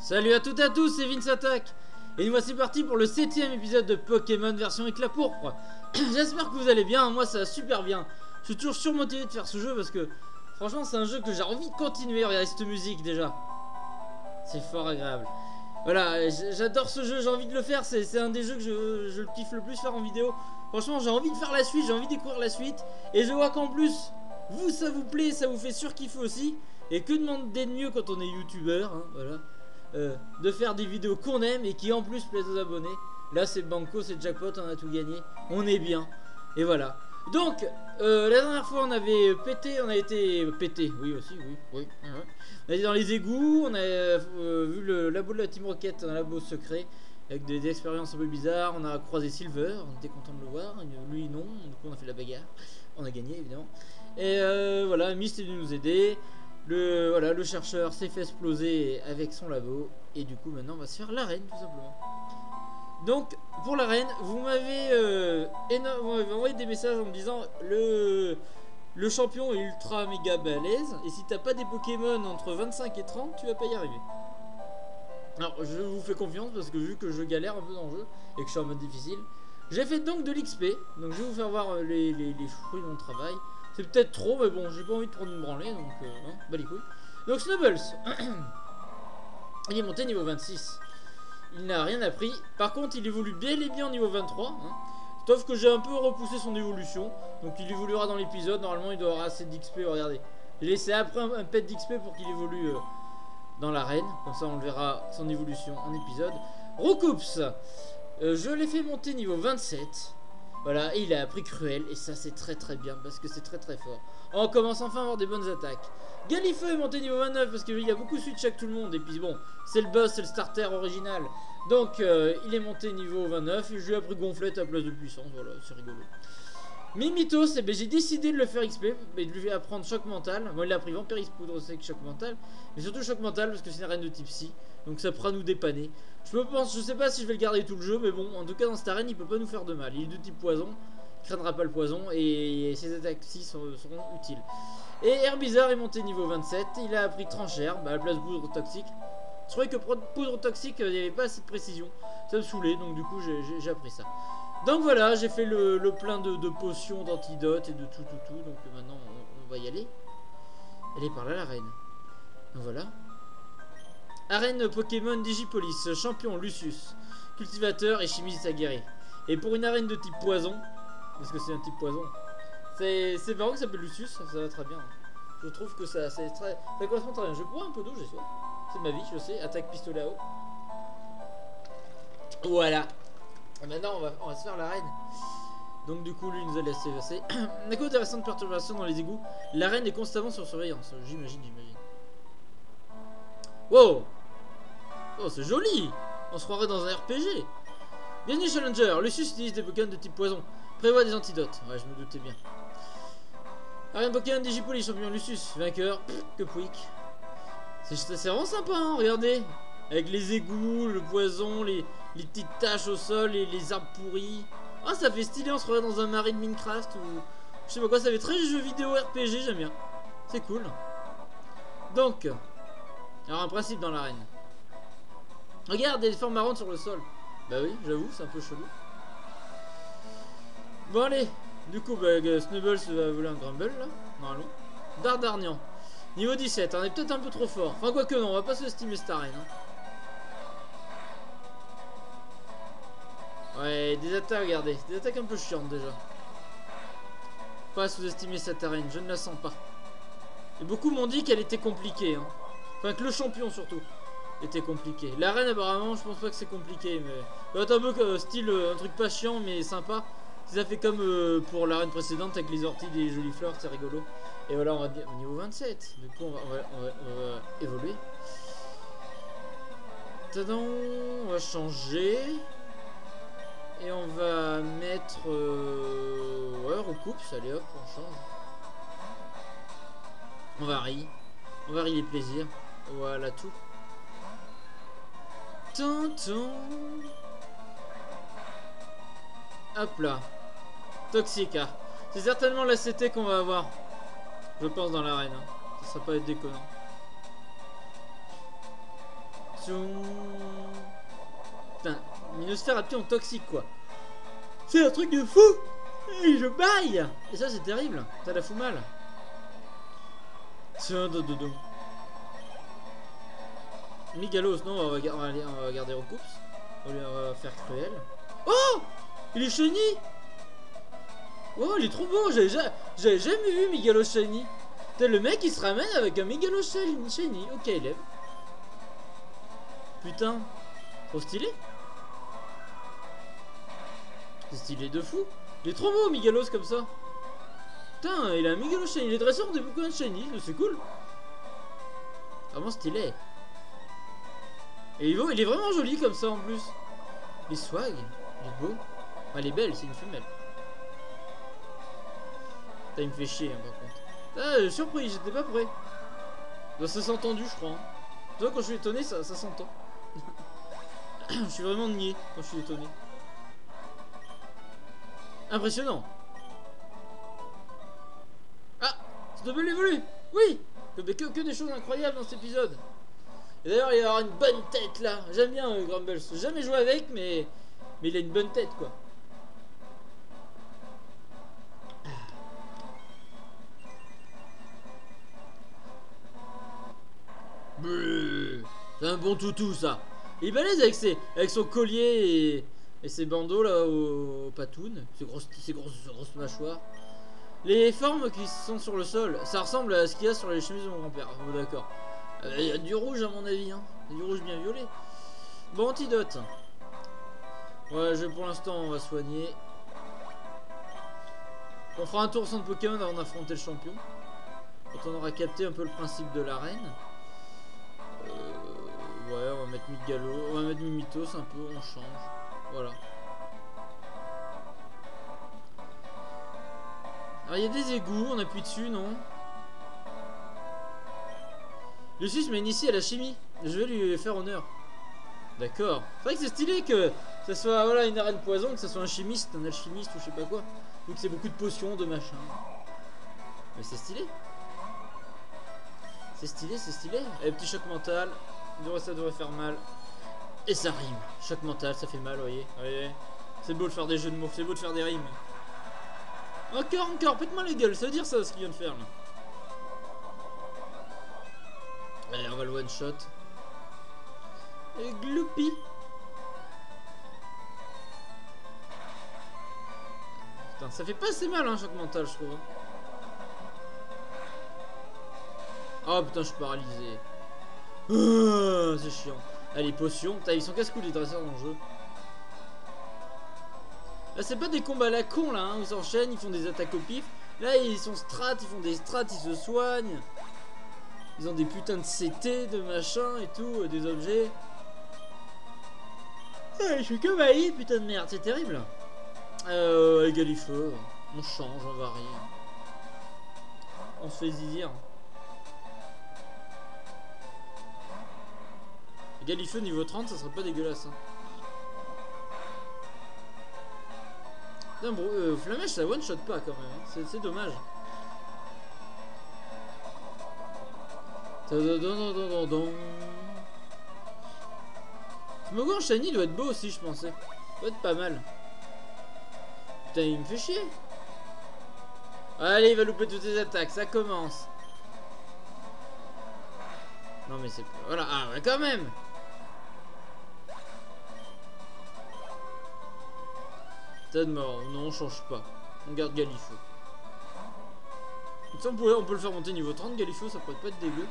Salut à toutes et à tous, c'est Vince Attack. Et nous voici partis pour le septième épisode de Pokémon version éclat pourpre. J'espère que vous allez bien, moi ça va super bien. Je suis toujours surmotivé de faire ce jeu parce que Franchement c'est un jeu que j'ai envie de continuer, regardez cette musique déjà. C'est fort agréable. Voilà, j'adore ce jeu, j'ai envie de le faire, c'est un des jeux que je, je kiffe le plus faire en vidéo. Franchement j'ai envie de faire la suite, j'ai envie de découvrir la suite. Et je vois qu'en plus, vous ça vous plaît, ça vous fait surkiffer aussi. Et que demander de mieux quand on est youtubeur, hein, voilà euh, de faire des vidéos qu'on aime et qui en plus plaisent aux abonnés. Là c'est banco, c'est jackpot, on a tout gagné, on est bien. Et voilà. Donc, euh, la dernière fois on avait pété, on a été pété, oui aussi, oui, oui. On a été dans les égouts, on a euh, vu le labo de la Team Rocket, un labo secret avec des, expériences un peu bizarres. On a croisé Silver, on était content de le voir. Lui non, du coup on a fait la bagarre, on a gagné évidemment. Et voilà, Mist est venu nous aider. Le, voilà, le chercheur s'est fait exploser avec son labo. Et du coup, maintenant, on va se faire l'arène, tout simplement. Donc, pour l'arène, vous m'avez euh, envoyé des messages en me disant le, le champion est ultra méga balèze. Et si t'as pas des Pokémon entre 25 et 30, tu vas pas y arriver. Alors, je vous fais confiance parce que vu que je galère un peu dans le jeu et que je suis en mode difficile, j'ai fait donc de l'XP. Donc, je vais vous faire voir les, les fruits de mon travail. C'est peut-être trop, mais bon, j'ai pas envie de prendre une branlée, donc euh, hein, bah les couilles. Donc Snubbles, il est monté niveau 26. Il n'a rien appris. Par contre, il évolue bien et bien au niveau 23. Hein. Sauf que j'ai un peu repoussé son évolution. Donc il évoluera dans l'épisode. Normalement, il doit avoir assez d'XP. Regardez. J'ai laissé après un, pet d'XP pour qu'il évolue euh, dans l'arène. Comme ça, on le verra son évolution en épisode. Roucoups. Euh, je l'ai fait monter niveau 27. Voilà, et il a appris Cruel, et ça c'est très très bien, parce que c'est très très fort. On commence enfin à avoir des bonnes attaques. Galifeu est monté niveau 29, parce qu'il y a beaucoup switch avec tout le monde, et puis bon, c'est le boss, c'est le starter original. Donc, euh, il est monté niveau 29, et je lui ai appris Gonflette à place de puissance, voilà, c'est rigolo. Mimitos, eh ben, j'ai décidé de le faire XP, mais de lui apprendre choc mental. Moi, il a appris Vampiris Poudre que choc mental, mais surtout choc mental, parce que c'est une arène de type psy, donc ça pourra nous dépanner. Je pense, je sais pas si je vais le garder tout le jeu, mais bon, en tout cas dans cette arène, il peut pas nous faire de mal. Il est de type poison, il craindra pas le poison, et ses attaques 6 seront, utiles. Et Herbizarre est monté niveau 27, il a appris Tranchère, bah, à la place poudre toxique. Je croyais que poudre toxique, il n'y avait pas assez de précision. Ça me saoulait, donc du coup j'ai appris ça. Donc voilà, j'ai fait le, plein de, potions, d'antidotes et de tout tout tout. Donc maintenant on, va y aller. Elle est par là la reine. Donc voilà. Arène Pokémon Digipolis, champion Lucius, cultivateur et chimiste aguerri. Et pour une arène de type poison, parce que c'est un type poison, c'est marrant que ça s'appelle Lucius, ça, va très bien. Je trouve que ça, très, ça correspond très bien. Je bois un peu d'eau, j'ai soif. C'est ma vie, je sais. Attaque pistolet à eau. Voilà. maintenant, on va, on se faire l'arène. Donc du coup, lui nous a laissé passer. à cause des récentes perturbations dans les égouts, l'arène est constamment sur surveillance. J'imagine, j'imagine. Wow Oh, c'est joli On se croirait dans un RPG Bienvenue Challenger Lucius utilise des Pokémon de type poison. Prévoit des antidotes. Ouais, je me doutais bien. Arène Pokémon Digipoli, champion Lucius. Vainqueur. que pouic. C'est vraiment sympa, hein, regardez. Avec les égouts, le poison, les, petites taches au sol et les arbres pourris. Ah, ça fait stylé, on se croirait dans un marais de Minecraft ou... Je sais pas quoi, ça fait très jeu vidéo RPG, j'aime bien. C'est cool. Donc, alors un principe dans l'arène. Regarde, il y a des formes marrantes sur le sol. Bah oui, j'avoue, c'est un peu chelou. Bon allez, du coup, bah, Snubbles va voler un Grumble là, normalement. Dardarnian. Niveau 17, on est peut-être un peu trop fort. Enfin, quoi que non, on va pas sous-estimer cette arène. Hein. Ouais, des attaques, regardez. Des attaques un peu chiantes déjà. Pas sous-estimer cette arène, je ne la sens pas. Et beaucoup m'ont dit qu'elle était compliquée. Hein. Enfin, que le champion surtout était compliqué. L'arène apparemment je pense pas que c'est compliqué mais va être un peu euh, style euh, un truc pas chiant mais sympa. Ça fait comme euh, pour l'arène précédente avec les orties des jolies fleurs, c'est rigolo. Et voilà on va au niveau 27. Du coup on va, on va, évoluer. Tadam, on va changer. Et on va mettre ouais recoupe, allez hop on change. On varie. On varie les plaisirs. Voilà tout. Hop là. Toxica. C'est certainement la CT qu'on va avoir. Je pense dans l'arène. Hein. Ça va pas être déconnant. Putain, Minosphère pied en toxique quoi. C'est un truc de fou Et je baille Et ça c'est terrible, ça la fout mal. Tiens, dodo. Migalos, non, on va, on va, on va garder Recoups. On va faire cruel. Oh Il est shiny Oh, il est trop beau J'avais ja- j'avais jamais vu Migalos shiny. T'es le mec il se ramène avec un Migalos shiny. Ok, il aime. Putain, trop stylé. C'est stylé de fou. Il est trop beau Migalos comme ça. Putain, il a un Migalos shiny. Il est dresseur de Pokémon shiny. C'est cool. Vraiment stylé. Et il il est vraiment joli comme ça en plus. Les swag, il est beau. Ah, elle est belle, c'est une femelle. Putain, il me fait chier hein, par contre. Ah, euh, surpris, j'étais pas prêt. Ça s'est entendu, je crois. hein. Tu vois, quand je suis étonné, ça, ça s'entend. je suis vraiment niais quand je suis étonné. Impressionnant. Ah, c'est double évolue. Oui, que des choses incroyables dans cet épisode. D'ailleurs, il va avoir une bonne tête là. J'aime bien euh, Grumbles. J'ai jamais joué avec, mais mais il a une bonne tête quoi. Brrr. C'est un bon toutou ça. Il balèze avec, ses, avec son collier et, et ses bandeaux là au, au patoun. Ses grosses, ses grosses, grosses mâchoires. Les formes qui sont sur le sol, ça ressemble à ce qu'il y a sur les chemises de mon grand-père. D'accord. Euh, Il y a du rouge à mon avis. Hein. Du rouge bien violet. Bon, antidote. Ouais, je, pour l'instant, on va soigner. On fera un tour au centre Pokémon avant d'affronter le champion. Quand on aura capté un peu le principe de l'arène. Euh, ouais, on va mettre Migalo. On va mettre Mimitos un peu, on change. Voilà. Alors, il y a des égouts, on appuie dessus, non? Lucius m'a initié à la chimie. Je vais lui faire honneur. D'accord. C'est vrai que c'est stylé que ça soit voilà, une arène poison, que ça soit un chimiste, un alchimiste ou je sais pas quoi. Ou que c'est beaucoup de potions, de machin. Mais c'est stylé. C'est stylé, c'est stylé. Et petit choc mental. Ça devrait faire mal. Et ça rime. Choc mental, ça fait mal, voyez. voyez. C'est beau de faire des jeux de mots, c'est beau de faire des rimes. Encore, encore, pète-moi la gueule, ça veut dire ça ce qu'il vient de faire là. Allez, on va le one shot. Et Gloopy. Putain, ça fait pas assez mal, hein, choc mental, je trouve. Oh putain, je suis paralysé. Ah, c'est chiant. Allez, potions. Putain, ils sont casse-couilles les dresseurs dans le jeu. Là, c'est pas des combats à la con, là. Hein. Ils s'enchaînent, ils font des attaques au pif. Là, ils sont strats, ils font des strats, ils se soignent. Ils ont des putains de CT, de machin et tout, euh, des objets. Je suis que maïs, putain de merde, c'est terrible. Euh, les on change, on varie. On se fait zizir. Galifeux niveau 30, ça serait pas dégueulasse. Hein. Euh, Flamèche, ça one shot pas quand même. hein. C'est dommage. Smogon Shiny doit être beau aussi, je pensais. Doit être pas mal. Putain, il me fait chier. Allez, il va louper toutes ses attaques, ça commence. Non mais c'est... Voilà, ah ouais quand même Tas mort, non on change pas. On garde Galifeu. Ça, on, on peut le faire monter niveau 30 Galifeu, ça pourrait pas être dégueu.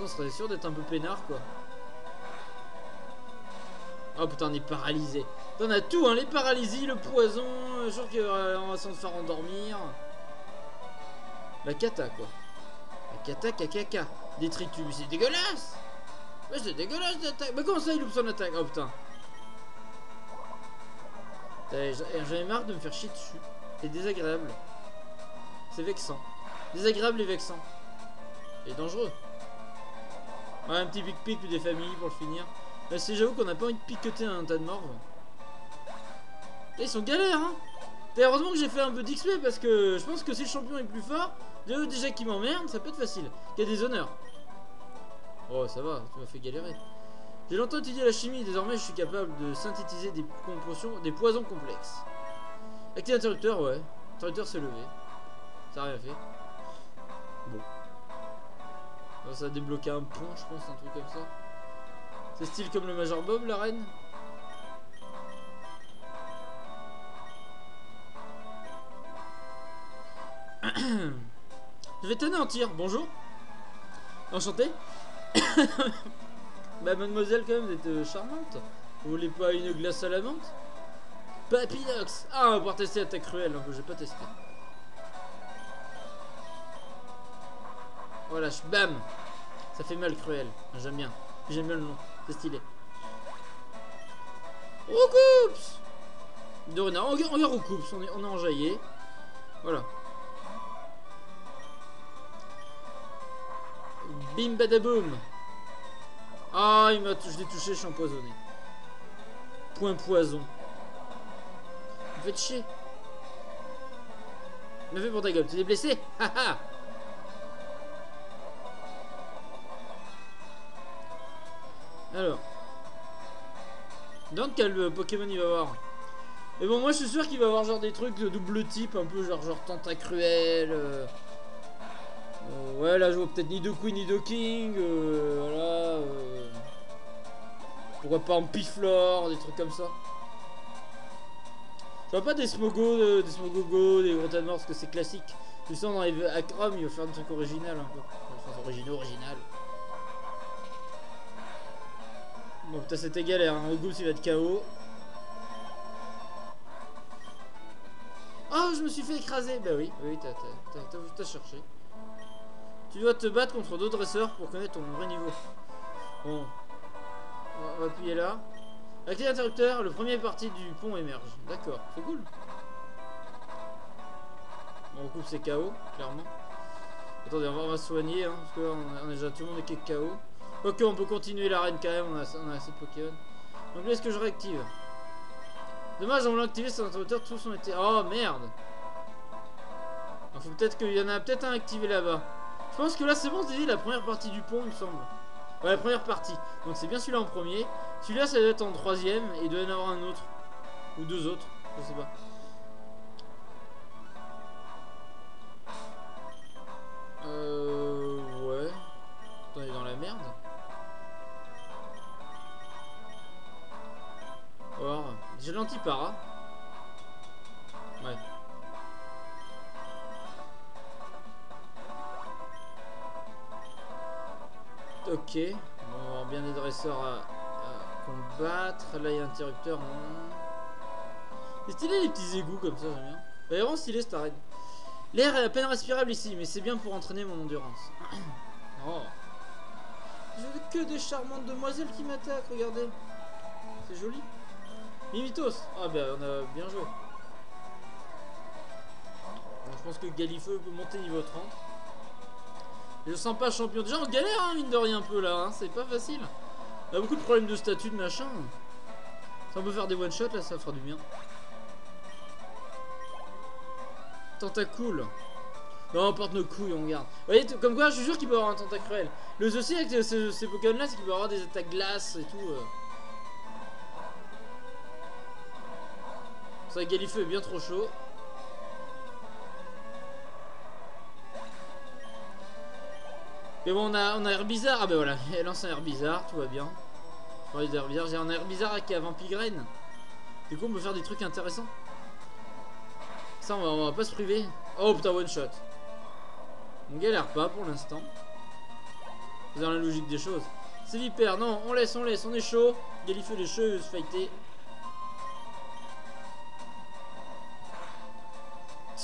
On serait sûr d'être un peu peinard quoi. Oh putain on est paralysé. On a tout hein, les paralysies, le poison, euh, genre qu'on va s'en faire endormir. La cata quoi. La cata caca. Détritus, c'est dégueulasse Ouais c'est dégueulasse d'attaque. Mais comment ça il loupe son attaque? Oh putain. J'en ai marre de me faire chier dessus. C'est désagréable. C'est vexant. Désagréable et vexant. Et dangereux. Ouais, un petit pic-pic des familles pour le finir. Là, c'est j'avoue qu'on a pas envie de piqueter un tas de morts. Ils sont galères, hein. Heureusement que j'ai fait un peu d'XP parce que je pense que si le champion est plus fort, déjà qui m'emmerde, ça peut être facile. Il y a des honneurs. Oh, ça va, tu m'as fait galérer. J'ai longtemps étudié la chimie, désormais je suis capable de synthétiser des des poisons complexes. Activer l'interrupteur, ouais. L'interrupteur s'est levé. Ça a rien fait. Bon. Ça a débloqué un pont, je pense, un truc comme ça. C'est style comme le Major Bob, la reine Je vais t'anéantir, bonjour. Enchanté. bah mademoiselle quand même, vous êtes euh, charmante. Vous voulez pas une glace à la menthe? Papinox Ah, on va pouvoir tester l'attaque cruelle, hein, j'ai pas testé. Voilà, bam Ça fait mal cruel, j'aime bien. J'aime bien le nom, c'est stylé. Recoups Dorénavant, on, on, recoups, on est, on est. Voilà. Bim badaboum Ah, il m'a je l'ai touché, je suis empoisonné. Point poison. Vous faites chier. Me fais pour ta gueule, tu es blessé Haha Alors. Donc quel Pokémon il va avoir? Mais bon, moi je suis sûr qu'il va avoir genre des trucs de double type, un peu genre genre tentacruel. Euh, euh, ouais, là je vois peut-être Nidoku, Nidoking, euh, voilà. Euh, pourquoi pas en Piflore, des trucs comme ça. Je vois pas des Smogo, des Smogogo, des gros mort parce que c'est classique. Tu sens dans les Chrome, il va faire un truc original un peu. Enfin, original, original. Bon putain c'était galère, hein. Goose il va être KO. Oh je me suis fait écraser Bah oui, oui t'as cherché. Tu dois te battre contre d'autres dresseurs pour connaître ton vrai niveau. Bon. On va appuyer là. Avec l'interrupteur, le premier parti du pont émerge. D'accord, c'est cool. On recoupe ses KO, clairement. Attendez, on va, soigner, hein, parce qu'on a, déjà tout le monde est KO. Ok, on peut continuer l'arène quand même, on a, assez de Pokémon. Donc est-ce que je réactive? Dommage, on l'a activé son interrupteur, tous ont été... Oh, merde Il faut peut-être qu'il y en a peut-être un activé là-bas. Je pense que là c'est bon, c'est la première partie du pont, il me semble. Ouais, la première partie. Donc c'est bien celui-là en premier. Celui-là, ça doit être en troisième. Et il doit y en avoir un autre. Ou deux autres. Je sais pas. J'ai l'anti-para. Ouais. Ok. on va avoir bien des dresseurs à, combattre. Là, il y a interrupteur. C'est stylé les petits égouts comme ça, j'aime bien. Vraiment stylé cette arène. L'air est à peine respirable ici, mais c'est bien pour entraîner mon endurance. oh. Je que des charmantes demoiselles qui m'attaquent, regardez. C'est joli. Mimitos. Ah ben, on a bien joué. je pense que Galifeu peut monter niveau 30. Je sens pas champion. Déjà on galère hein, mine de rien un peu là, hein. c'est pas facile. On a beaucoup de problèmes de statut de machin. On peut faire des one shot là ça fera du bien. Tentacool. Non, on porte nos couilles, on garde. Vous voyez, comme quoi, je sûr qu'il peut avoir un tentacruel. Le souci avec ces, ces Pokémon là, c'est qu'il peut avoir des attaques glace et tout. Euh. Ça, Galifeu est bien trop chaud. Mais bon, on a, on a air bizarre. Ah ben voilà, elle lance un air bizarre, tout va bien. J'ai un air bizarre qui a Vampigraine. Du coup, on peut faire des trucs intéressants. Ça, on va, pas se priver. Oh putain, one shot. On galère pas pour l'instant. C'est dans la logique des choses. C'est Vipère, non, on laisse, on laisse, on est chaud. Galifeu les cheveux, se fighter.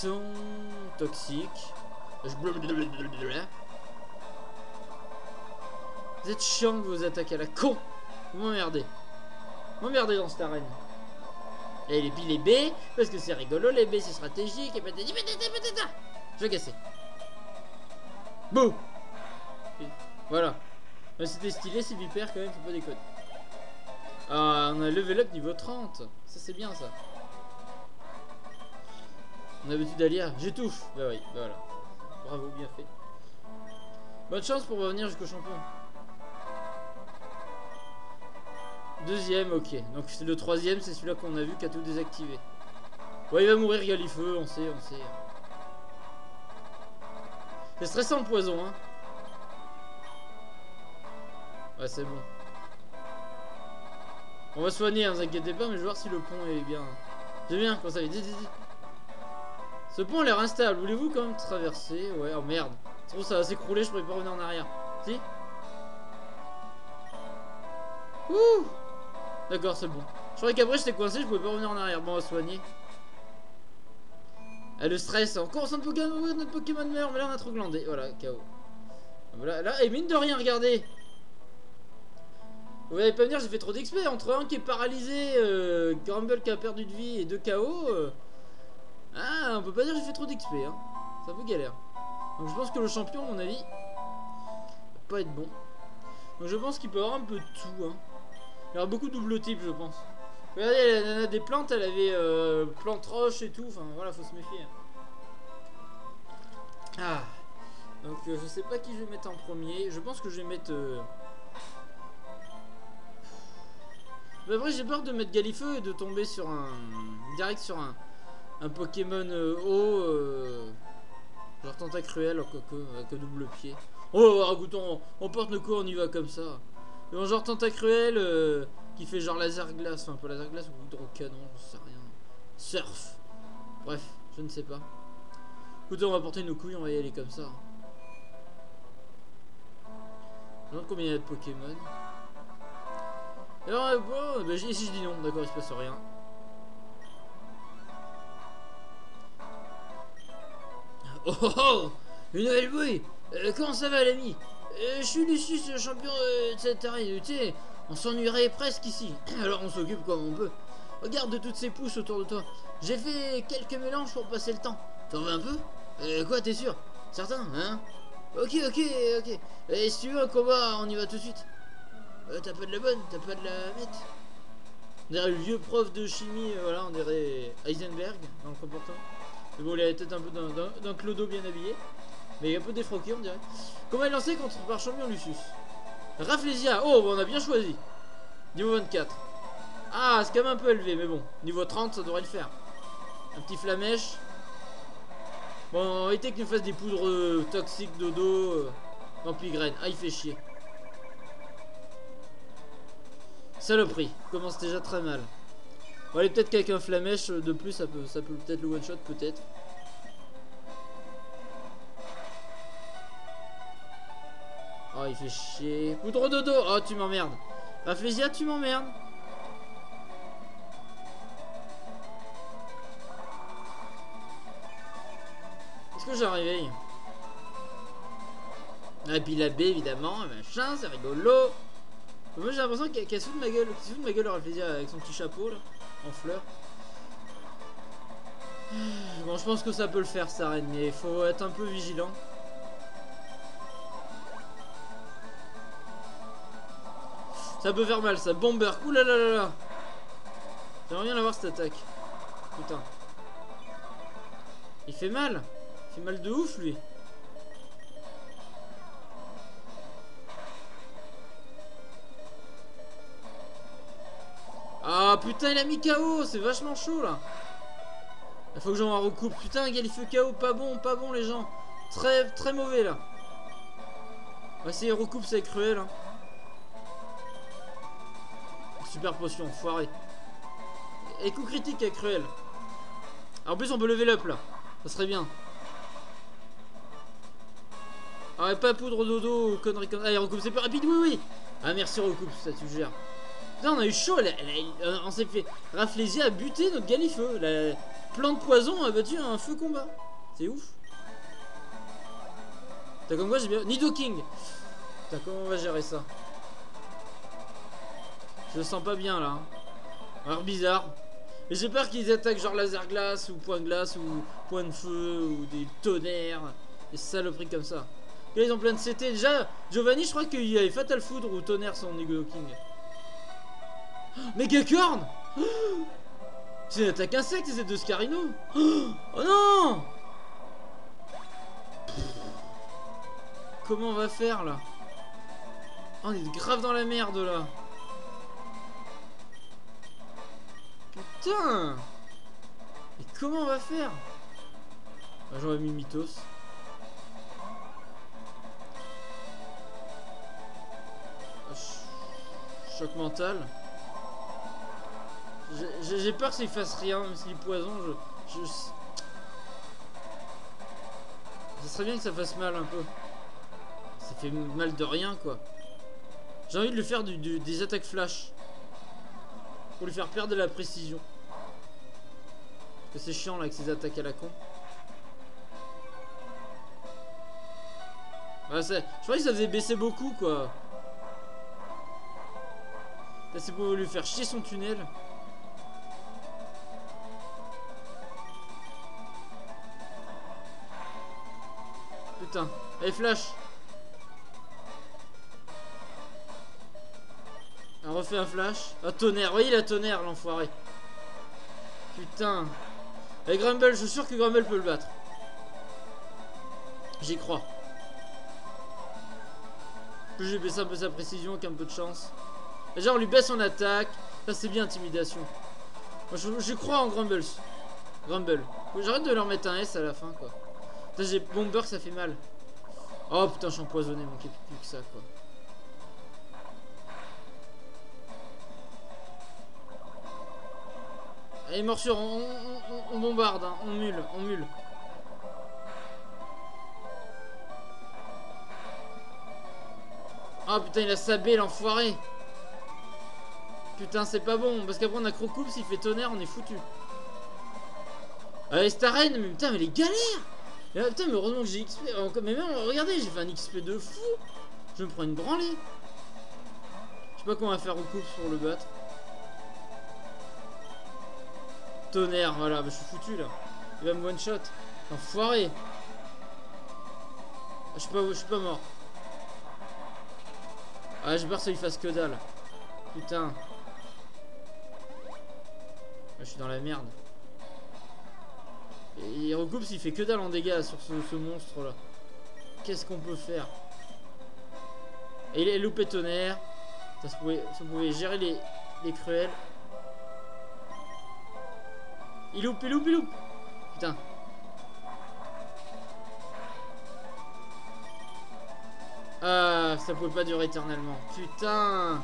Son toxique. Vous êtes chiant que vous attaquez à la con. Vous m'emmerdez. M'emmerdez dans cette arène. Et les les B, parce que c'est rigolo, les B c'est stratégique, et. Je vais casser. Bouh Voilà. C'était stylé, c'est vipère quand même, faut pas déconner. Ah, on a level up niveau 30. Ça c'est bien ça. On a l'habitude d'Alia. J'étouffe. Bah oui, voilà. Bravo, bien fait. Bonne chance pour revenir jusqu'au champion. Deuxième, ok. Donc le troisième, c'est celui-là qu'on a vu qui a tout désactivé. Ouais, il va mourir Galifeu, on sait, on sait. C'est stressant le poison, hein. Ouais, c'est bon. On va soigner, hein, vous inquiétez pas, mais je vais voir si le pont est bien. C'est bien, quand ça va. Dis, dis, dis. Ce pont a l'air instable. Voulez-vous quand même traverser? Ouais, oh merde. C'est ça va s'écrouler, je pourrais pas revenir en arrière. Si Ouh D'accord, c'est bon. Je croyais qu'après j'étais coincé, je pouvais pas revenir en arrière. Bon, on va soigner. Ah, le stress, encore de Pokémon, notre Pokémon meurt, mais là on a trop glandé. Voilà, KO. Voilà, là, et mine de rien, regardez. Vous allez pas me dire, j'ai fait trop d'XP. Entre un qui est paralysé, euh, Grumble qui a perdu de vie et deux KO. Euh, ah, on peut pas dire j'ai fait trop d'XP. Hein. Un peu galère. Donc je pense que le champion, à mon avis, va pas être bon. Donc je pense qu'il peut avoir un peu de tout. Hein. Il y aura beaucoup de double type, je pense. Regardez, la nana des plantes, elle avait euh, plantes roches et tout. Enfin, voilà, faut se méfier. Ah. Donc, euh, je sais pas qui je vais mettre en premier. Je pense que je vais mettre... Euh... Bah, vrai, j'ai peur de mettre Galifeu et de tomber sur un... Direct sur un... Un Pokémon euh, haut... Euh, genre Tentacruel, avec un double pied. Oh, Ragoûton, on, porte nos coups, on y va comme ça. genre Tentacruel... Euh, qui fait genre laser glace, enfin pas laser glace ou hydrocanon, je sais rien. Surf. Bref, je ne sais pas. Écoutez, on va porter nos couilles, on va y aller comme ça. Je combien il y a de Pokémon. Alors, euh, bon, bah, si je dis non, d'accord, il se passe rien. Oh oh oh Une nouvelle bouille euh, Comment ça va l'ami euh, Je suis Lucius, champion de cette arène, tu sais on s'ennuierait presque ici. Alors on s'occupe comme on peut. Regarde toutes ces pousses autour de toi. J'ai fait quelques mélanges pour passer le temps. T'en veux un peu euh, Quoi, t'es sûr Certain, hein Ok, ok, ok. Et si tu veux un combat, on y va tout de suite. Euh, t'as pas de la bonne, t'as pas de la bête. On dirait le vieux prof de chimie, euh, voilà, on dirait Heisenberg dans le comportement. Il a peut-être un peu d'un clodo bien habillé. Mais un peu défroqué, on dirait. Comment est lancé contre par champion Lucius Rafflesia. Oh, on a bien choisi. Niveau 24. Ah, c'est quand même un peu élevé, mais bon. Niveau 30, ça devrait le faire. Un petit flamèche. Bon, éviter qu'il nous fasse des poudres euh, toxiques dodo. Euh, graine. Ah, il fait chier. Saloperie. Commence déjà très mal. On va aller peut-être qu'avec un flamèche de plus, ça peut, ça peut peut-être le one-shot, peut-être. Oh, il fait chier. Poudre de dos. Oh, tu m'emmerdes. Rafflesia, tu m'emmerdes. Est-ce que j'ai arrivé Ah, puis la évidemment. Machin, c'est rigolo. Moi, j'ai l'impression qu'elle se fout de ma gueule. Qu'elle se fout de ma gueule, Rafflesia, avec son petit chapeau, là, en fleurs. Bon, je pense que ça peut le faire, ça, reine, mais il faut être un peu vigilant. Ça peut faire mal, ça. Bomber. Ouh là là là là. J'aimerais bien l'avoir cette attaque. Putain. Il fait mal. Il fait mal de ouf, lui. Putain, il a mis KO. C'est vachement chaud, là. Il faut que j'en recoupe. Putain, fait KO. Pas bon, pas bon, les gens. Très, très mauvais, là. On va essayer recoupe, c'est cruel, hein. Super potion, foiré. Et coup critique est cruel. en plus, on peut lever up là. Ça serait bien. Ah, pas poudre dodo, connerie connerie. Allez, recoupe, c'est plus rapide, oui, oui. Ah, merci, recoupe, ça tu gères. Putain, on a eu chaud, on s'est fait. Rafflesia a buté notre galifeu. La plante poison a battu un feu combat. C'est ouf. T'as comme quoi j'ai bien. Nido King. T'as comment on va gérer ça? Je le sens pas bien là. Alors bizarre. Mais j'ai peur qu'ils attaquent genre laser glace ou point glace ou point de feu ou des tonnerres. Des saloperies comme ça. là ils ont plein de CT. Déjà, Giovanni, je crois qu'il y avait Fatal Foudre ou tonnerre son Ego King. Megacorn C'est une attaque insecte, c'est de Scarino. Oh non Comment on va faire là? Oh, On est grave dans la merde là. Putain Et comment on va faire? Ah, J'aurais mis Mythos. Ah, choc mental. J'ai peur qu'il fasse rien, même s'il poison, je, je... Ça serait bien que ça fasse mal un peu. Ça fait mal de rien, quoi. J'ai envie de lui faire des attaques flash. Pour lui faire perdre de la précision. Parce que c'est chiant, là, avec ses attaques à la con. Je croyais que ça faisait baisser beaucoup, quoi. Là, c'est pour lui faire chier son tunnel. Putain. Allez, flash. On refait un flash. Ah, tonnerre. Voyez la tonnerre, l'enfoiré. Putain. Et Grumble, je suis sûr que Grumble peut le battre. J'y crois. Plus j'ai baissé un peu sa précision avec un peu de chance. Déjà, on lui baisse son attaque. Ça, c'est bien, intimidation. Moi, je, crois en Grumbles. Grumble. J'arrête de leur mettre un S à la fin, quoi. J'ai Bomber, ça fait mal. Oh putain, je suis empoisonné, manquait plus que ça, quoi. Allez, morsure, on, bombarde, hein. on mule, on mule. Oh putain, il a sabé l'enfoiré. Putain, c'est pas bon, parce qu'après on a Crocoupe, s'il fait tonnerre, on est foutu. Allez, Starren, mais putain, mais les galères mais, Putain, mais heureusement que j'ai XP. Mais même, regardez, j'ai fait un XP de fou. Je me prends une branlée. Je sais pas comment on va faire au coupe pour le battre. Tonnerre, voilà, je suis foutu là. Il va me one shot. Enfoiré. Je suis pas, pas mort. Ah, j'ai peur que ça lui fasse que dalle. Putain. je suis dans la merde. Et il recoupe s'il fait que dalle en dégâts sur ce, monstre là. Qu'est-ce qu'on peut faire? Et il est loupé tonnerre. Ça, pouvait, ça pouvait gérer les, les cruels. Il loupe, il loupe, il loupe. Putain. Ah, ça pouvait pas durer éternellement. Putain.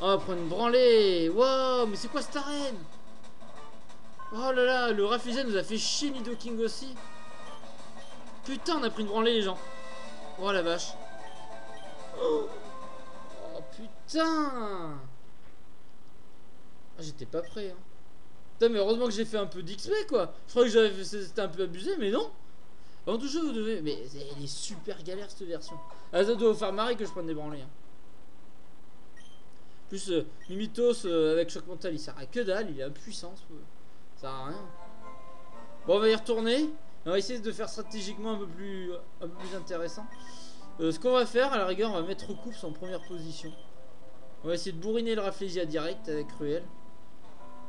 Oh, prendre une branlée. Wow, mais c'est quoi cette arène? Oh là là, le Rafusé nous a fait chier Nido King aussi. Putain, on a pris une branlée, les gens. Oh la vache. Oh, putain. Ah, j'étais pas prêt. Hein. Putain, mais heureusement que j'ai fait un peu d'XP, quoi. Je crois que c'était un peu abusé, mais non. Avant tout chose, vous devez... Mais elle est super galère, cette version. Ah, ça doit vous faire marrer que je prenne des branlées. Hein. Plus, euh, Mimitos, euh, avec choc mental, il sert à que dalle. Il est impuissant, ça sert à rien. Bon, on va y retourner. On va essayer de faire stratégiquement un peu plus, un peu plus intéressant. Euh, ce qu'on va faire, à la rigueur, on va mettre Coups en première position. On va essayer de bourriner le Rafflesia direct avec Cruel.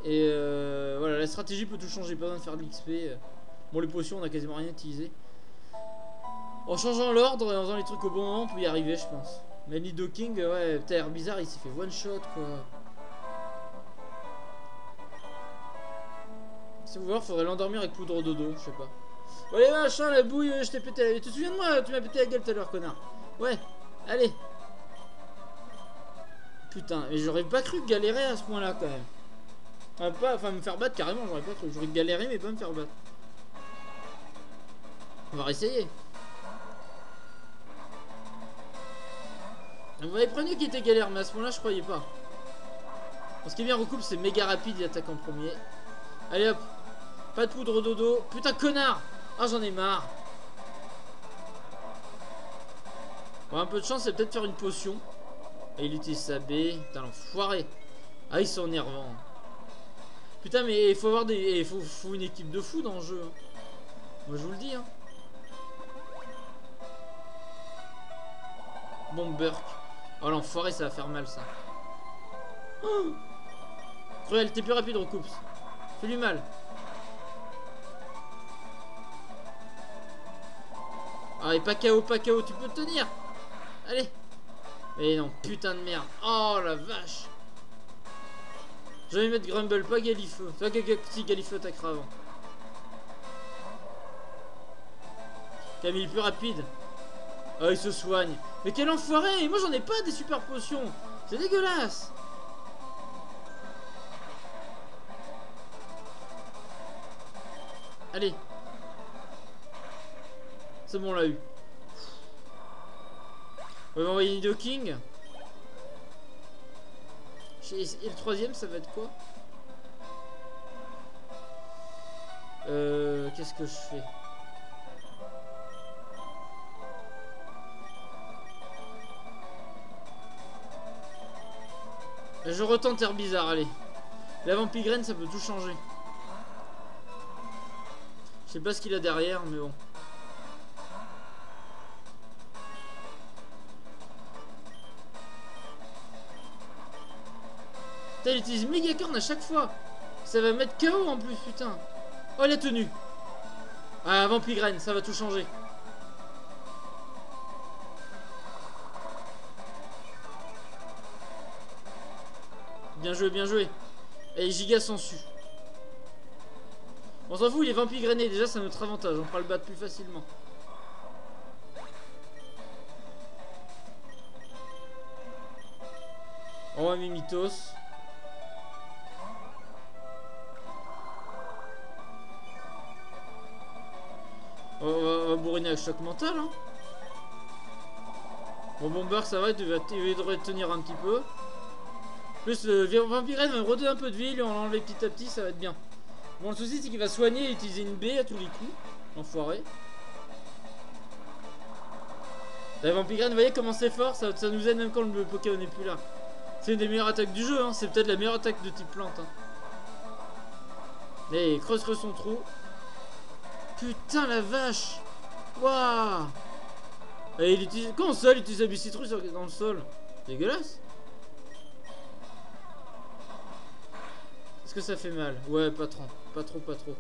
Et euh, voilà, la stratégie peut tout changer, pas besoin de faire de l'XP. Bon, les potions, on a quasiment rien utilisé. En changeant l'ordre et en faisant les trucs au bon moment, on peut y arriver, je pense. Mais Nido King, ouais, putain, bizarre, il s'est fait one shot, quoi. Si vous voulez, faudrait l'endormir avec poudre dodo, je sais pas. Bon, allez, machin, la bouille, je t'ai pété la... Tu te souviens de moi Tu m'as pété la gueule tout à l'heure, connard. Ouais, allez. Putain, mais j'aurais pas cru galérer à ce point-là, quand même. Enfin, pas, enfin, me faire battre carrément, j'aurais pas cru. J'aurais galéré, mais pas me faire battre. On va réessayer. Vous m'avez prévenu qu'il était galère, mais à ce moment-là, je croyais pas. Ce qui est bien, recoupe, c'est méga rapide, il attaque en premier. Allez hop. Pas de poudre dodo. Putain, connard Ah, j'en ai marre. Bon, un peu de chance, c'est peut-être faire une potion. Et il utilise sa B. Putain, l'enfoiré. Ah, ils sont énervants. Putain, mais il faut avoir des. Il faut, une équipe de fous dans le jeu. Hein. Moi, je vous le dis. Hein. Bon, Burk. Oh, l'enfoiré, ça va faire mal, ça. Cruel, t'es plus rapide, recoupe. Fais-lui mal. Ah, et pas KO, pas KO, tu peux tenir. Allez. Mais non, putain de merde. Oh, la vache. Je vais mettre Grumble, pas Galifeu. Toi, si Galifeu attaquera avant. Camille, plus rapide. Oh, il se soigne. Mais quel enfoiré Moi, j'en ai pas des super potions. C'est dégueulasse. Allez. On l'a eu. On va envoyer Nido King. Et le troisième, ça va être quoi? Euh... Qu'est-ce que je fais? Je retente Air Bizarre, allez. La vampigraine, ça peut tout changer. Je sais pas ce qu'il a derrière, mais bon. Putain, il utilise méga corne à chaque fois. Ça va mettre KO en plus, putain. Oh, la tenue. Ah, vampigraine, ça va tout changer. Bien joué, bien joué. Et Giga s'en su. On s'en fout, il est vampire grainé. Déjà, c'est notre avantage. On pourra le battre plus facilement. On va Mimitos. On va, bourriner avec choc mental. Hein. Bon, Bomber, ça va, il devrait tenir un petit peu. Plus le vampire va me redonner un peu de vie, lui on l'enlever petit à petit, ça va être bien. Bon, le souci c'est qu'il va soigner et utiliser une baie à tous les coups. L'enfoiré. La vampire vous voyez comment c'est fort, ça, nous aide même quand le Pokémon n'est plus là. C'est une des meilleures attaques du jeu, hein. c'est peut-être la meilleure attaque de type plante. Hein. Allez, creuse son trou. Putain la vache. Waouh. Et il utilise... Ça il utilise la bicitrouille dans le sol? Dégueulasse. Est-ce que ça fait mal? Ouais, pas trop. Pas trop, pas trop.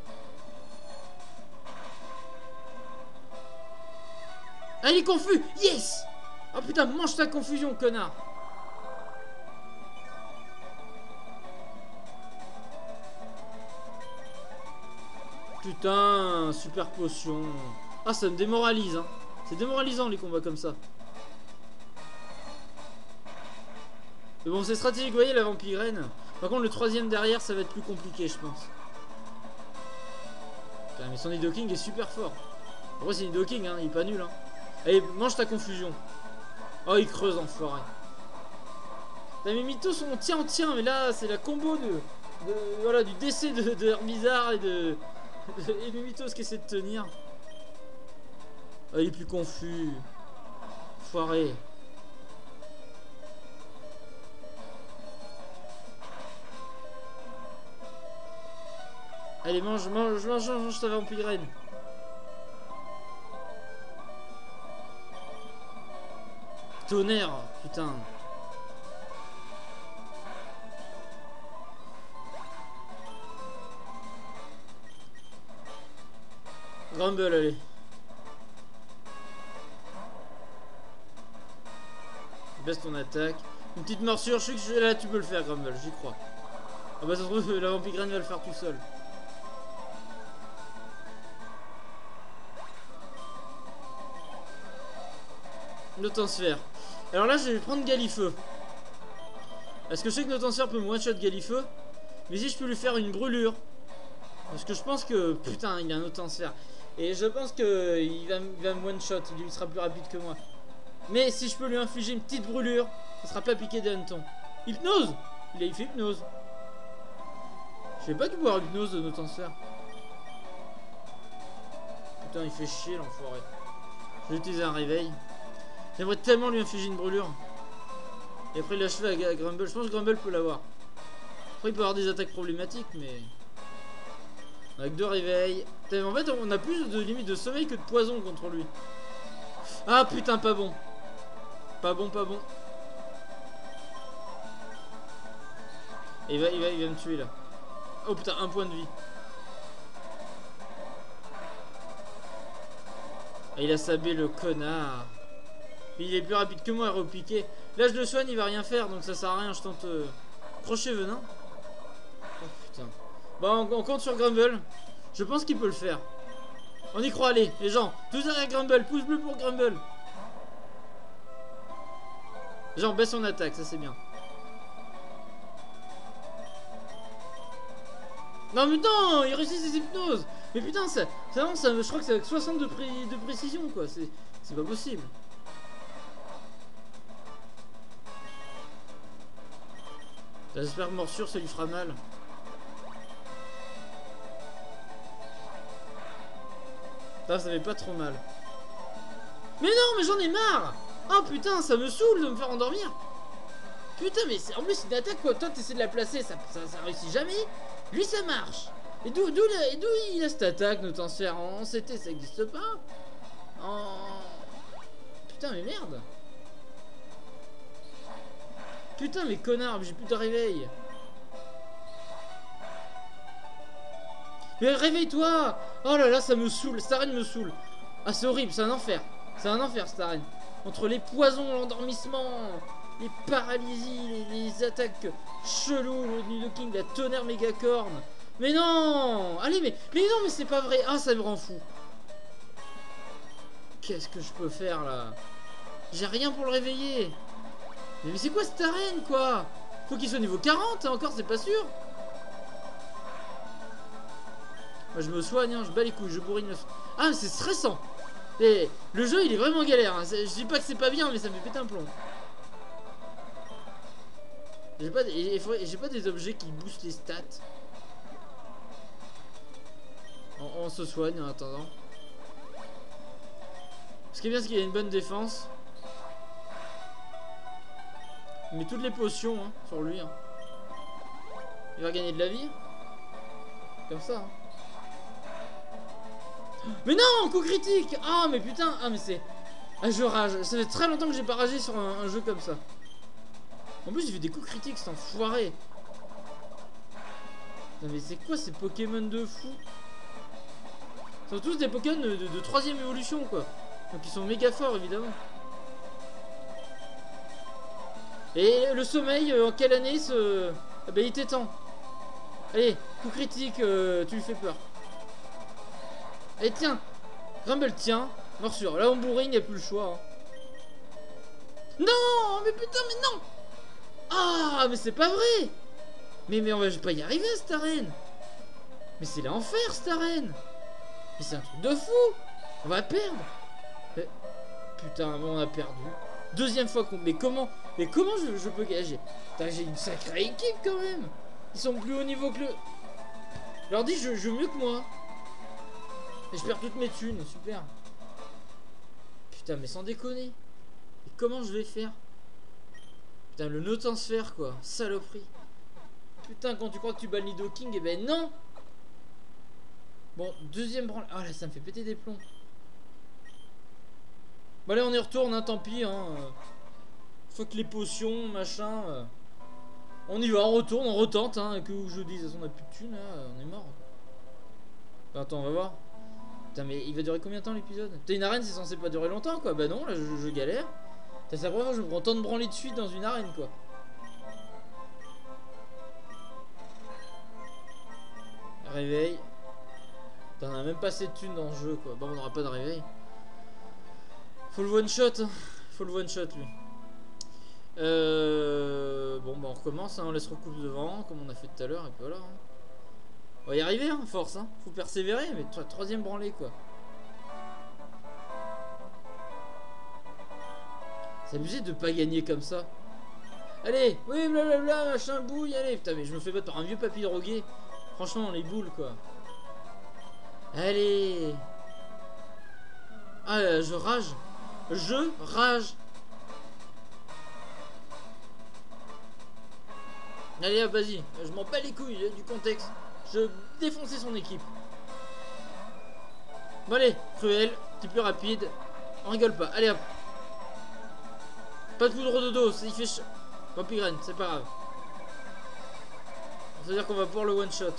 Ah, il est confus. Yes. Oh putain, mange ta confusion, connard Putain, super potion. Ah, ça me démoralise, hein. C'est démoralisant, les combats comme ça. Mais bon, c'est stratégique, vous voyez, la vampirène par contre, le troisième derrière, ça va être plus compliqué, je pense. mais son Nidoking est super fort. Après, c'est Nidoking, hein, il est pas nul. Hein. Allez, mange ta confusion. Oh, il creuse, enfoiré. mais Mythos, on tient, on tient, mais là, c'est la combo de, Voilà, du décès de, de et de. Et Mythos qui essaie de tenir. Oh, il est plus confus. Foiré. Allez, mange, mange, mange, mange ta vampirène. Tonnerre, putain. Grumble, allez. Baisse ton attaque. Une petite morsure, je sais que là tu peux le faire, Grumble, j'y crois. Ah bah ça se trouve, la vampire va le faire tout seul. Notensphère. Alors là, je vais prendre Galifeu. Est-ce que je sais que Notensphère peut me one-shot Galifeu Mais si je peux lui faire une brûlure. Parce que je pense que... Putain, il a un Notensphère. Et je pense que il va, va me one-shot. Il sera plus rapide que moi. Mais si je peux lui infliger une petite brûlure, ça sera pas piqué des hannetons. Hypnose Il a fait hypnose. Je sais pas qu'il peut avoir hypnose de Notensphère. Putain, il fait chier l'enfoiré. Je vais utiliser un réveil. J'aimerais tellement lui infliger une brûlure. Et après il l'achever à Grumble. Je pense que Grumble peut l'avoir. Après il peut avoir des attaques problématiques mais... Avec deux réveils. En fait on a plus de limite de sommeil que de poison contre lui. Ah putain pas bon. Pas bon, pas bon. il va, il va, il va me tuer là. Oh putain, un point de vie. Il a sabé le connard il est plus rapide que moi à repiquer. Là je le soigne, il va rien faire, donc ça sert à rien, je tente... Euh, crochet venin. Oh putain. Bon, on, on compte sur Grumble. Je pense qu'il peut le faire. On y croit, allez, les gens. Tous derrière Grumble. Pouce bleu pour Grumble. Genre, baisse son attaque, ça c'est bien. Non mais non, il réussit ses hypnoses Mais putain, ça, ça, non, ça je crois que c'est avec 60 de, de précision, quoi. C'est c'est pas possible. J'espère que morsure, ça lui fera mal. Ça, ça fait pas trop mal. Mais non, mais j'en ai marre Oh putain, ça me saoule de me faire endormir Putain, mais en plus, une attaque quoi. Toi, t'essaies de la placer, ça, réussit jamais. Lui, ça marche. Et d'où il a cette attaque, nos transferts En CT, ça existe pas En. Putain, mais merde Putain, mais connard, j'ai plus de réveil. Mais réveille-toi Oh là là, ça me saoule, cette arène me saoule. Ah, c'est horrible, c'est un enfer. C'est un enfer, cette arène. Entre les poisons, l'endormissement, les paralysies, les, attaques cheloues, le Nidoking, la tonnerre mégacorne. Mais non Allez, mais, mais non, mais c'est pas vrai. Ah, ça me rend fou. Qu'est-ce que je peux faire, là? J'ai rien pour le réveiller. Mais, mais c'est quoi cette arène, quoi? Faut qu'il soit niveau 40, hein, encore, c'est pas sûr. Je me soigne, hein, je bats les couilles, je bourrine le... Ah, c'est stressant Le jeu, il est vraiment galère. hein. Je dis pas que c'est pas bien, mais ça me fait un plomb. J'ai pas, des- objets qui boostent les stats. On, se soigne en attendant. Ce qui est bien, c'est qu'il a une bonne défense. Il met toutes les potions hein, sur lui. hein. Il va gagner de la vie. Comme ça. Mais non, coup critique Ah, mais putain Ah, mais c'est... Ah, je rage. Ça fait très longtemps que j'ai pas ragé sur un, jeu comme ça. En plus, il fait des coups critiques, c'est enfoiré. Non, mais c'est quoi ces Pokémon de fou? Ce sont tous des Pokémon de troisième évolution, quoi. Donc ils sont méga forts, évidemment. Et le sommeil, euh, en quelle année ce... Ah bah, il était temps. Allez, coup critique, euh, tu lui fais peur. Allez, tiens Rumble, tiens Morsure. Là, on bourrine, y a plus le choix. hein. Non Mais putain, mais non Ah, mais c'est pas vrai Mais, mais on va pas y arriver cette arène Mais c'est l'enfer, cette arène Mais c'est un truc de fou On va perdre Mais- Putain, on a perdu. Deuxième fois qu'on... Mais comment Mais comment je, je peux gager? J'ai une sacrée équipe, quand même Ils sont plus haut niveau que le... Je leur dis, je joue mieux que moi. Et je perds toutes mes thunes, super. Putain, mais sans déconner. Et comment je vais faire? Putain, le no transfert quoi, saloperie. Putain, quand tu crois que tu bats le Nido King, eh ben non Bon, deuxième branle. Ah là, ça me fait péter des plombs. Bon, allez, on y retourne, hein, tant pis. Hein. euh. Faut que les potions, machin. euh. On y va, on retourne, on retente. Hein, que je dise, on a plus de thunes, là, on est mort. Bah, attends, on va voir. Putain, mais il va durer combien de temps l'épisode? T'as une arène, c'est censé pas durer longtemps, quoi. Bah non, là, je, galère. T'as sa première fois je me prends tant de branler de suite dans une arène, quoi. Réveil. Putain, on a même pas assez de thunes dans le jeu, quoi. Bon, on aura pas de réveil. Faut le one shot. hein. Faut le one shot, lui. Euh... Bon, bah on recommence, hein. on laisse recoupe devant, comme on a fait tout à l'heure, et puis voilà. hein. On va y arriver, hein, force, hein. Faut persévérer, mais tro- troisième branlée, quoi. C'est abusé de pas gagner comme ça. Allez, oui, blablabla, machin, bouille, allez. Putain, mais je me fais battre par un vieux papy drogué. Franchement, les boules, quoi. Allez. Ah, euh, je rage. Je rage. Allez, vas-y. Je m'en bats les couilles euh, du contexte. Je défonçais son équipe. Bon, allez, cruel, t'es plus rapide. On rigole pas. Allez, hop. Pas de poudre de dos, il fait chaud. Vampirène, c'est pas grave. Ça veut dire qu'on va pouvoir le one shot.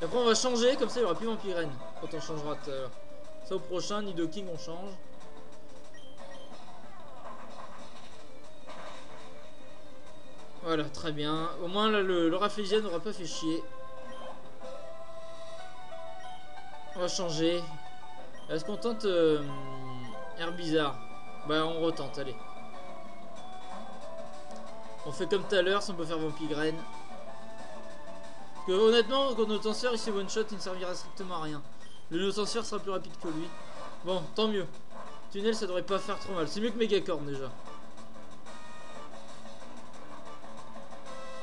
Et après, on va changer, comme ça il y aura plus Vampirène. Quand on changera tout à l'heure. Ça au prochain, Nido King, on change. Voilà, très bien. Au moins, là, le, le n'aura pas fait chier. On va changer. Est-ce qu'on tente euh, Air bizarre? Bah on retente, allez. On fait comme tout à l'heure, si on peut faire Vampigraine. Honnêtement, quand notre lanceur il one shot, il ne servira strictement à rien. Le lanceur sera plus rapide que lui. Bon, tant mieux. Tunnel, ça devrait pas faire trop mal. C'est mieux que Megacorn déjà.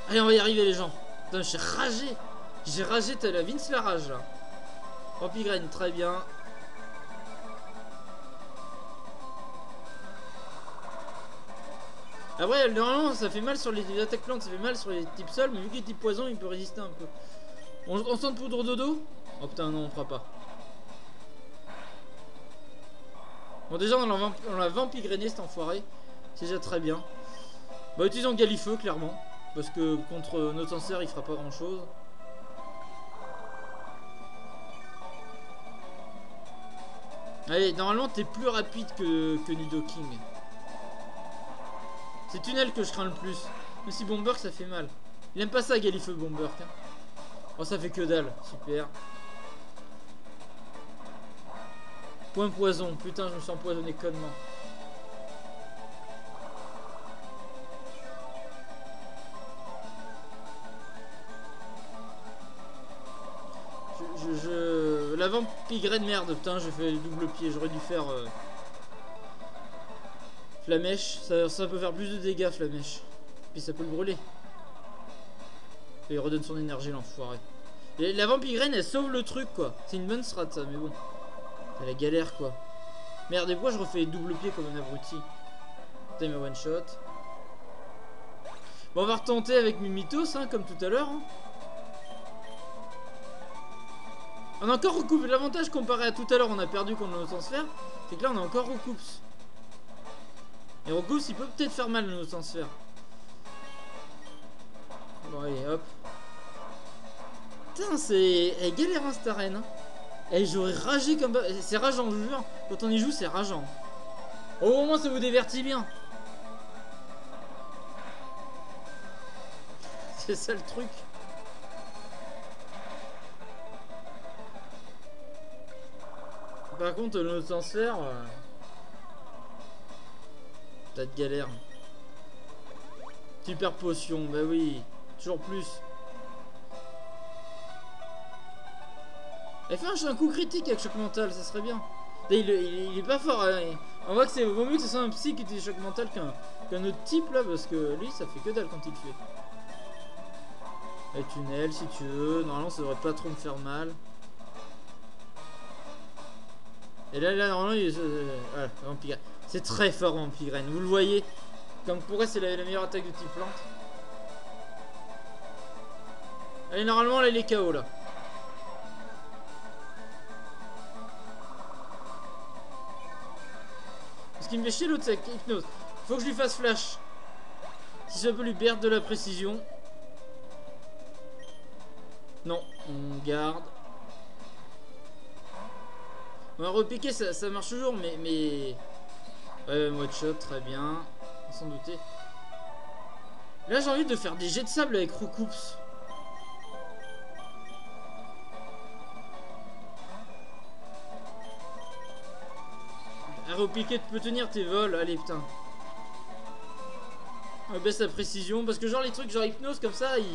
Allez, on va y arriver les gens. Putain, j'ai ragé. J'ai ragé, t'as la Vince la rage là. Vampigraine, très bien. Après, normalement, ça fait mal sur les attaques plantes, ça fait mal sur les types sols, mais vu qu'il est type poison, il peut résister un peu. On, sent de poudre dodo Oh putain, non, on fera pas. Bon, déjà, on l'a, vampigréné cet enfoiré. C'est déjà très bien. Bah, utilisons Galifeu, clairement. Parce que contre censeur, il fera pas grand chose. Allez, normalement, t'es plus rapide que, que Nidoking. C'est Tunnel que je crains le plus. Mais si Bomberg, ça fait mal. Il aime pas ça, Galifeu, Bomberg. Hein. Oh, ça fait que dalle. Super. Point poison. Putain, je me suis empoisonné connement. Je, La de merde, putain, j'ai fait double pied, j'aurais dû faire... Euh... Flamèche, ça, ça peut faire plus de dégâts, Flamèche. Puis ça peut le brûler. Et il redonne son énergie, l'enfoiré. La vampigraine, elle sauve le truc, quoi. C'est une bonne strat, ça, mais bon. C'est la galère, quoi. Merde, et pourquoi je refais double pied comme un abruti? Putain, mais one shot. Bon, on va retenter avec Mimitos, hein, comme tout à l'heure. Hein. On a encore recoupé. L'avantage comparé à tout à l'heure, on a perdu contre le transfert, c'est que là, on a encore recoups. Et recoups, il peut peut-être faire mal nos transferts. Bon, allez, hop. Putain, c'est... Elle galère, hein, cette arène. Hein. Et j'aurais ragé comme... C'est rageant, je vous jure. Quand on y joue, c'est rageant. Au moins, ça vous divertit bien. C'est ça le truc. Par contre, le transfert... Euh... T'as de galère. Super potion, bah oui. Toujours plus. Et fait un coup critique avec choc mental, ça serait bien. Il, il, est pas fort. Hein. On voit que c'est vaut mieux que ce soit un psy qui utilise choc mental qu'un autre type là, parce que lui ça fait que dalle quand il fait. Les tunnels si tu veux. Normalement ça devrait pas trop me faire mal. Et là, normalement il est. Euh, voilà, C'est très fort Pigraine. Vous le voyez. Comme pourquoi c'est la, meilleure attaque de type plante. Allez, normalement là il est KO là. Ce qui me fait chier l'autre c'est hypnose. Faut que je lui fasse flash. Si ça peut lui perdre de la précision. Non, on garde. On va repiquer, ça, marche toujours, mais... mais... Ouais, mode shot, très bien. Sans douter. Là, j'ai envie de faire des jets de sable avec Roucoups. Aéropiquet, tu peux tenir tes vols. Allez, putain. On baisse la précision. Parce que, genre, les trucs genre hypnose comme ça, il,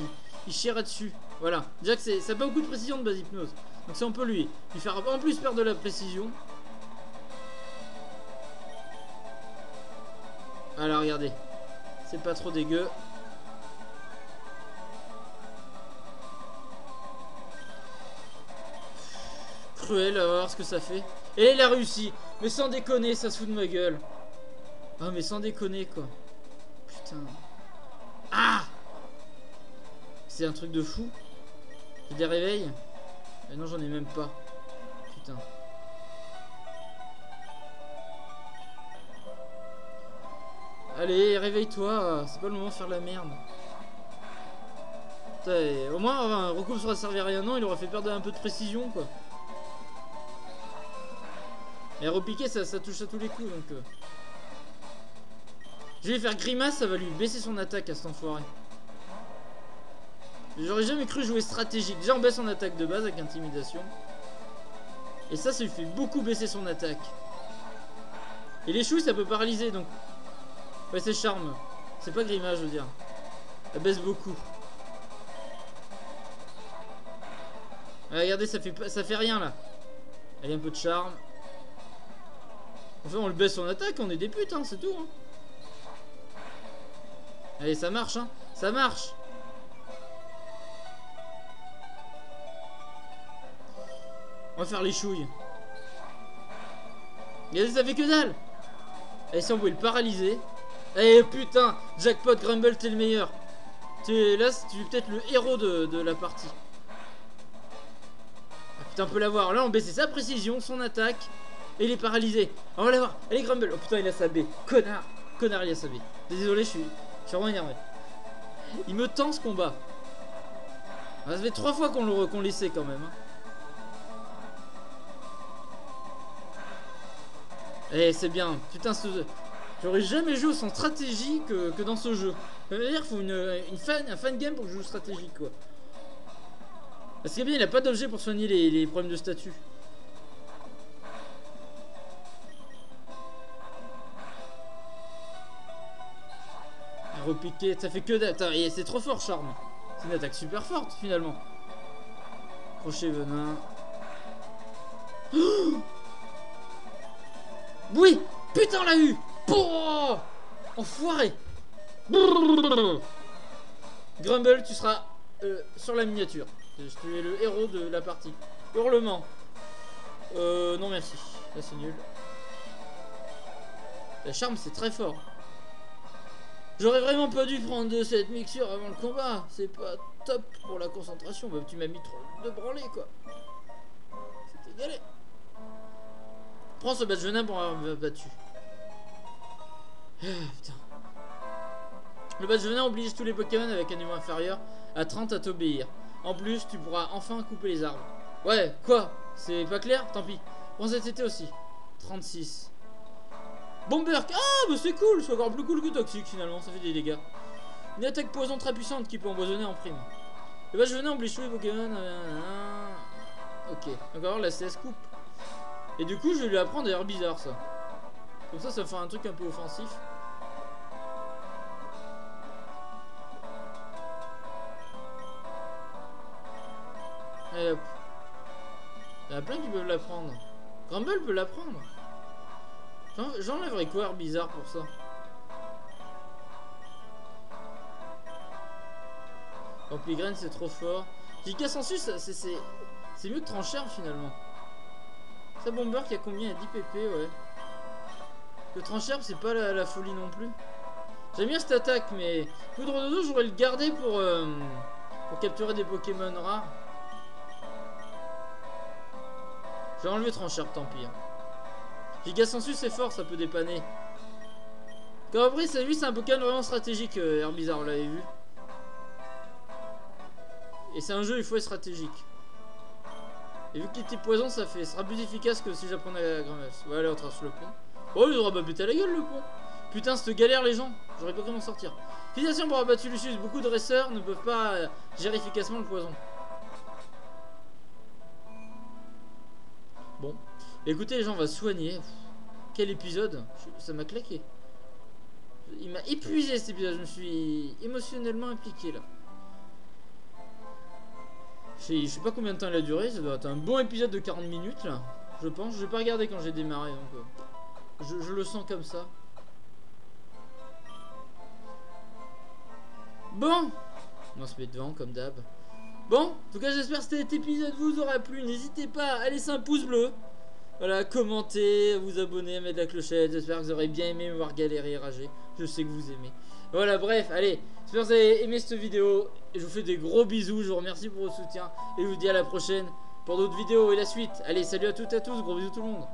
il dessus. Voilà. Déjà que ça n'a pas beaucoup de précision de base hypnose. Donc, si on peut lui, lui faire en plus perdre de la précision. Alors, regardez. C'est pas trop dégueu. Cruel, on va voir ce que ça fait. Et il a réussi. Mais sans déconner, ça se fout de ma gueule. Ah, mais sans déconner, quoi. Putain. Ah C'est un truc de fou. Des réveils Mais non, j'en ai même pas. Putain. Allez, réveille-toi. C'est pas le moment de faire la merde. Au moins, un recours sera servi à rien. Non, il aurait fait perdre un peu de précision, quoi. Et repiquer, ça, ça touche à tous les coups, donc... Euh. Je vais faire grimace, ça va lui baisser son attaque à cet enfoiré. J'aurais jamais cru jouer stratégique. Déjà, on baisse son attaque de base avec intimidation. Et ça, ça lui fait beaucoup baisser son attaque. Et les chouilles, ça peut paralyser, donc... Ouais, c'est charme. C'est pas grimace, je veux dire. Elle baisse beaucoup. regardez, ça fait, ça fait rien, là. Elle a un peu de charme. Enfin, on le baisse son attaque, on est des putes, hein, c'est tout. Hein. Allez, ça marche, hein. Ça marche. On va faire les chouilles. Regardez, ça fait que dalle. Allez, si on pouvait le paralyser. Eh putain, Jackpot Grumble, t'es le meilleur. Tu là, tu es peut-être le héros de, la partie. Ah putain, on peut l'avoir. Là, on baissait sa précision, son attaque. Et il est paralysé. On va l'avoir. Allez, Grumble. Oh putain, il a sa B. Connard. Connard, il a sa B. Désolé, je suis, je vraiment énervé. Il me tend ce combat. Ah, ça fait trois fois qu'on le laissait quand même. Hein. Eh, c'est bien. Putain, ce... j'aurais jamais joué sans stratégie que, dans ce jeu. Ça veut dire faut une, fan, un fan game pour que je joue stratégique, quoi. Parce qu'il bien, il a pas d'objet pour soigner les, problèmes de statut. Repiquer, ça fait que. C'est trop fort, Charme. C'est une attaque super forte, finalement. Crochet venin. Oui Putain, on l'a eu Enfoiré Grumble, tu seras euh, sur la miniature. Tu es le héros de la partie. Hurlement. Euh, non merci. Là, c'est nul. La charme, c'est très fort. J'aurais vraiment pas dû prendre cette mixture avant le combat. C'est pas top pour la concentration. Tu m'as mis trop de branlé, quoi. C'était galère. Prends ce badge pour avoir battu. Ah. Le badge venin oblige tous les Pokémon avec un niveau inférieur à 30 à t'obéir. En plus, tu pourras enfin couper les arbres. Ouais, quoi? C'est pas clair? Tant pis. Prends cet été aussi. 36. Bomberk Ah, bah c'est cool C'est encore plus cool que Toxique finalement, ça fait des dégâts. Une attaque poison très puissante qui peut empoisonner en prime. Le badge venin oblige tous les Pokémon à... Ok, encore la CS coupe. Et du coup, je vais lui apprendre d'ailleurs bizarre ça. Comme ça, ça fait un truc un peu offensif. Hop. Il y en a plein qui peuvent l'apprendre. Grumble peut l'apprendre. J'enlèverais quoi bizarre pour ça? Graine c'est trop fort. Giga Sensus c'est mieux que Tranchère finalement. Ça bomber qui a combien 10 pp ouais. Le tranchère c'est pas la, folie non plus. J'aime bien cette attaque mais poudre de dos j'aurais le garder pour, euh, pour capturer des Pokémon rares. Je vais enlever tranchère tant pis. Hein. Gigasensus c'est fort ça peut dépanner. Comme après c'est lui c'est un Pokémon vraiment stratégique euh, Herbizarre vous l'avez vu. Et c'est un jeu il faut être stratégique. Et vu qu'il était poison, ça fait sera plus efficace que si j'apprenais la grimace. Ouais, allez, on trace le pont. Oh, il aura pas pété la gueule le pont. Putain, cette galère, les gens. J'aurais pas comment sortir. Félicitations pour avoir battu Lucius. Beaucoup de dresseurs ne peuvent pas euh, gérer efficacement le poison. Bon. Écoutez, les gens, on va soigner. quel épisode. Ça m'a claqué. Il m'a épuisé cet épisode. Je me suis émotionnellement impliqué là. Je sais pas combien de temps il a duré, ça doit être un bon épisode de 40 minutes là, je pense. Je vais pas regarder quand j'ai démarré donc euh, je, le sens comme ça. Bon, on se met devant comme d'hab. Bon, en tout cas j'espère que cet épisode vous aura plu. N'hésitez pas à laisser un pouce bleu. Voilà, commenter, vous abonner, mettre la clochette. J'espère que vous aurez bien aimé me voir galérer et rager. Je sais que vous aimez. Voilà, bref, allez. J'espère que vous avez aimé cette vidéo. Je vous fais des gros bisous. Je vous remercie pour votre soutien. Et je vous dis à la prochaine pour d'autres vidéos et la suite. Allez, salut à toutes et à tous. Gros bisous tout le monde.